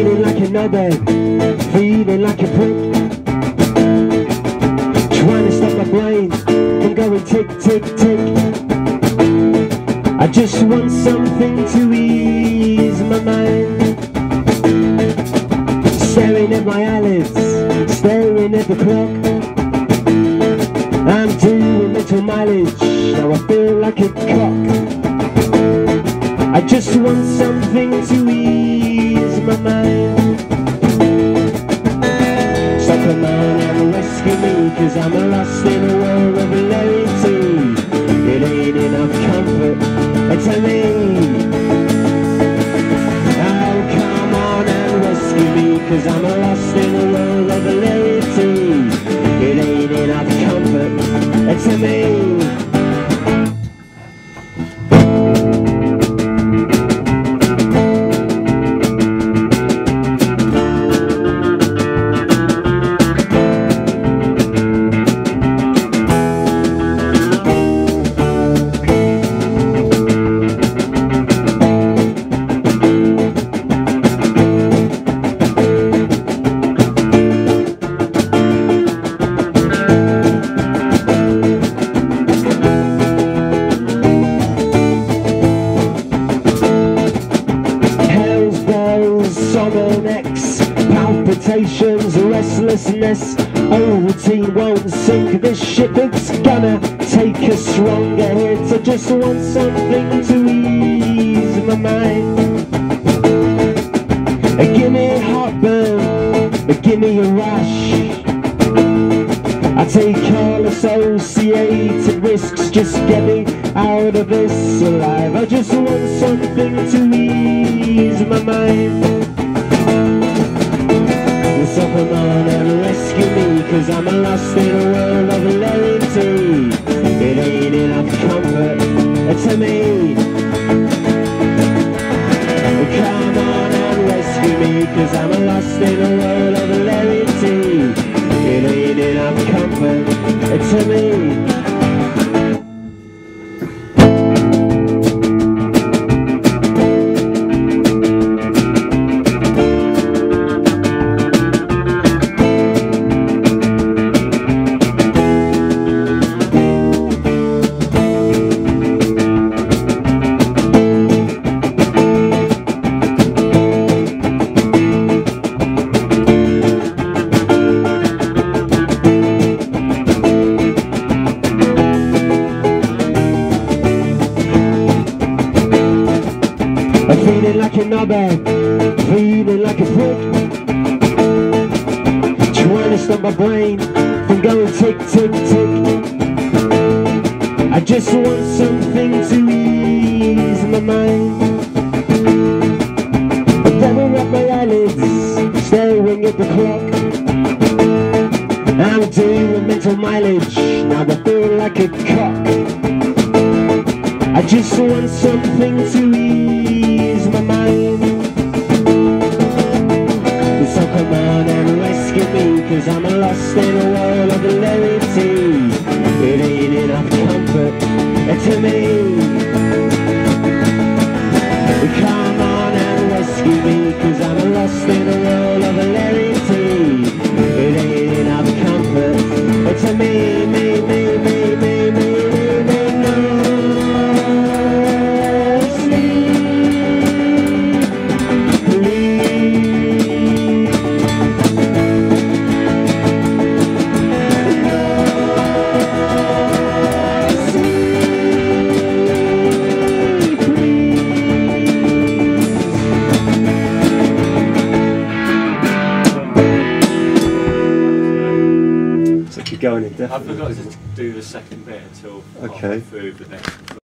Feeling like a nobody, feeling like a prick Trying to stop my brain from going tick, tick, tick. I just want something to ease my mind. Staring at my eyelids, staring at the clock. I'm doing mental mileage, now I feel like a cock. I just want something to ease se me. Restlessness. Oh, routine won't sink this ship. It's gonna take a stronger hit. I just want something to ease my mind. Give me a heartburn, give me a rush. I take all associated risks, just get me out of this alive. I just want something to ease my mind. So come on cause I'm lost in a world of hilarity. It ain't enough comfort to me. Come on and rescue me, cause I'm lost in a world feeling like a knobhead, feeling like a prick. Trying to stop my brain from going tick, tick, tick. I just want something to ease my mind. Cover up my eyelids, staring at the clock. I'm doing mental mileage, now I feel like a cock. I just want something to ease Going I forgot to do the second bit until Okay. halfway through the next